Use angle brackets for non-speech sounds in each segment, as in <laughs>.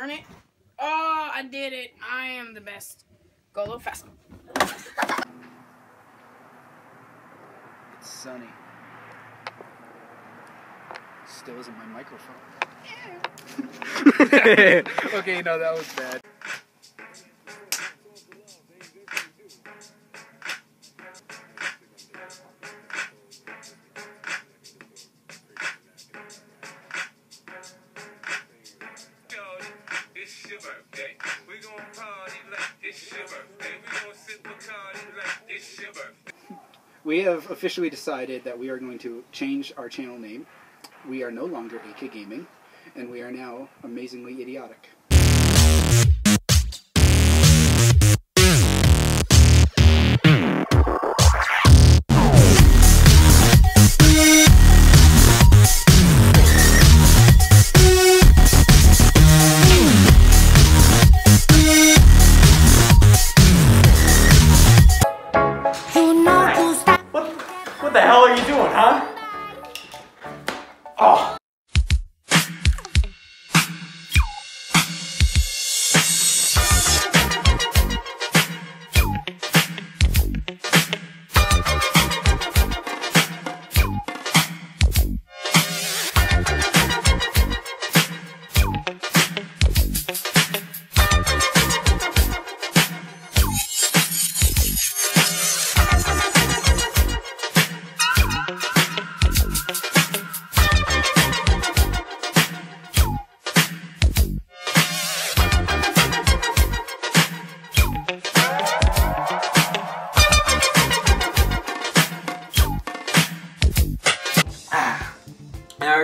turn it. Oh, I did it. I am the best. Go a little faster. It's sunny. Still isn't my microphone. <laughs> <laughs> okay, no, that was bad. Your birthday. We gon' party like it's your birthday. We gon' sip like it's your birthday. We have officially decided that we are going to change our channel name. We are no longer AK Gaming, and we are now amazingly idiotic.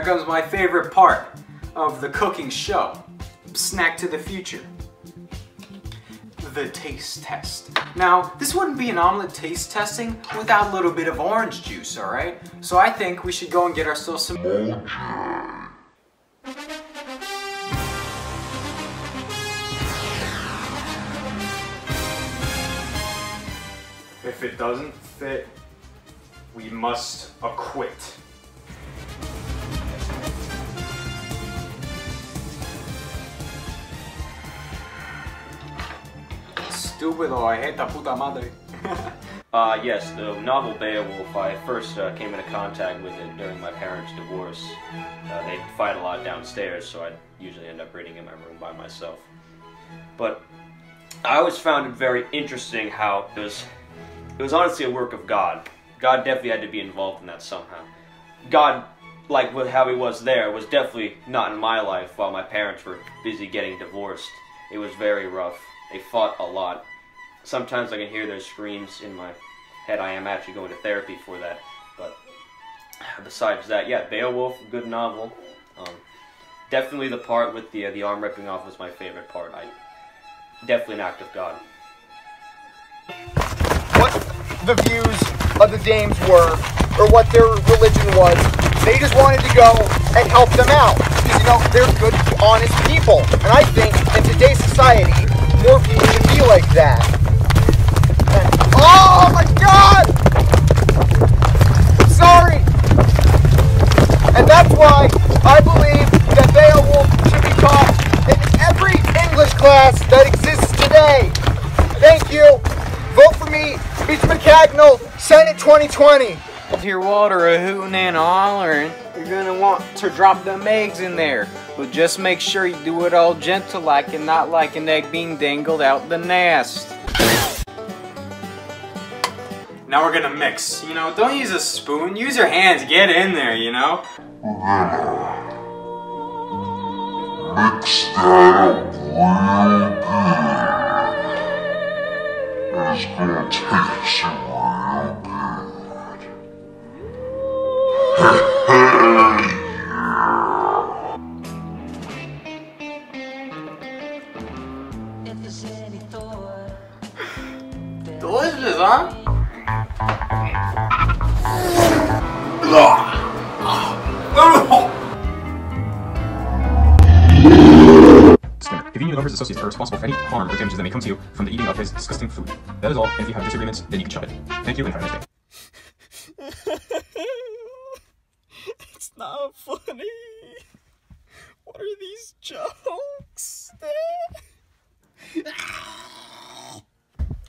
Comes my favorite part of the cooking show. Snack to the future. The taste test. Now, this wouldn't be an omelet taste testing without a little bit of orange juice, alright? So I think we should go and get ourselves some If it doesn't fit, we must acquit. Estúpido, I hate the puta madre. <laughs> Uh, yes, the novel Beowulf, I first uh, came into contact with it during my parents' divorce. Uh, they fight a lot downstairs, so I usually end up reading in my room by myself. But I always found it very interesting how it was, it was honestly a work of God. God definitely had to be involved in that somehow. God, like with how he was there, was definitely not in my life while my parents were busy getting divorced. It was very rough. They fought a lot sometimes I can hear their screams in my head. I am actually going to therapy for that. But besides that, yeah, Beowulf, good novel. Um, definitely the part with the uh, the arm ripping off was my favorite part. I definitely an act of God. what the views of the Danes were or what their religion was. They just wanted to go and help them out. Because, you know, they're good, honest people. And I think class that exists today. Thank you. Vote for me, Beach McCagnell, Senate 2020. Hear water a hooting and a hollering, you're gonna want to drop them eggs in there. But just make sure you do it all gentle like and not like an egg being dangled out the nest. Now we're gonna mix. You know, don't use a spoon, use your hands, get in there, you know? mix that up real good. It's gonna taste real good. Delicious, huh? Disclaimer. If you and your lover's associates are responsible for any harm or damages that may come to you from the eating of his disgusting food. That is all, and if you have disagreements, then you can shut it. Thank you, and have a nice day. <laughs> It's not funny. What are these jokes? <laughs>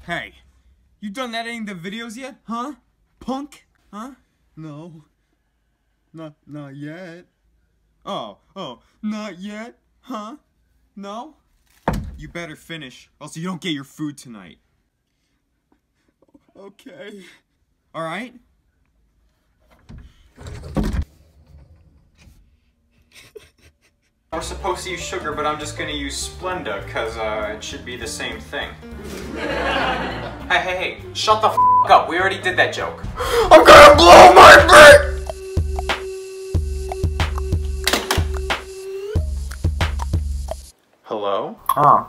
Hey, you done editing the videos yet, huh? Punk? Huh? No. Not not yet. Oh, oh, not yet? Huh? No? You better finish, else you don't get your food tonight. Okay. Alright? <laughs> We're supposed to use sugar, but I'm just gonna use Splenda, cause uh, it should be the same thing. <laughs> hey, hey, hey, shut the f up. We already did that joke. I'm gonna blow my brain! Hello? Oh,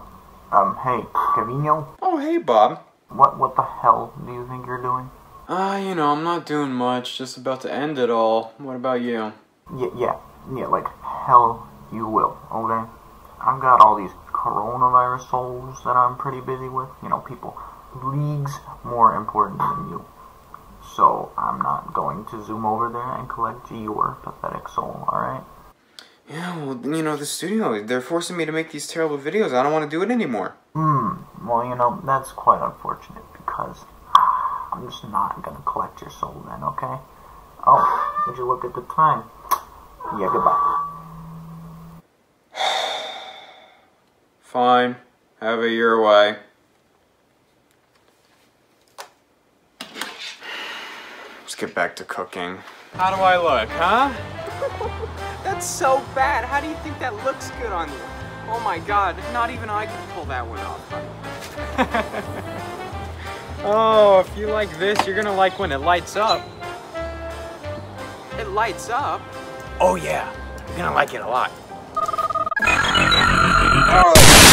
um, hey, Keviño, Oh, hey, Bob. what what the hell do you think you're doing? Ah, you know, I'm not doing much, just about to end it all. What about you? Yeah, yeah, yeah, like hell you will, okay? I've got all these coronavirus souls that I'm pretty busy with. You know, people leagues more important than you. So I'm not going to zoom over there and collect your pathetic soul, alright? Yeah, well, you know, the studio, they're forcing me to make these terrible videos. I don't want to do it anymore. Hmm, well, you know, that's quite unfortunate because I'm just not gonna collect your soul then, okay? Oh, would you look at the time? Yeah, goodbye. <sighs> Fine. Have it your way. Let's get back to cooking. How do I look, huh? <laughs> That's so bad. How do you think that looks good on you? Oh my god, not even I can pull that one off. <laughs> oh, if you like this, you're gonna like when it lights up. It lights up? Oh yeah, you're gonna like it a lot. Oh.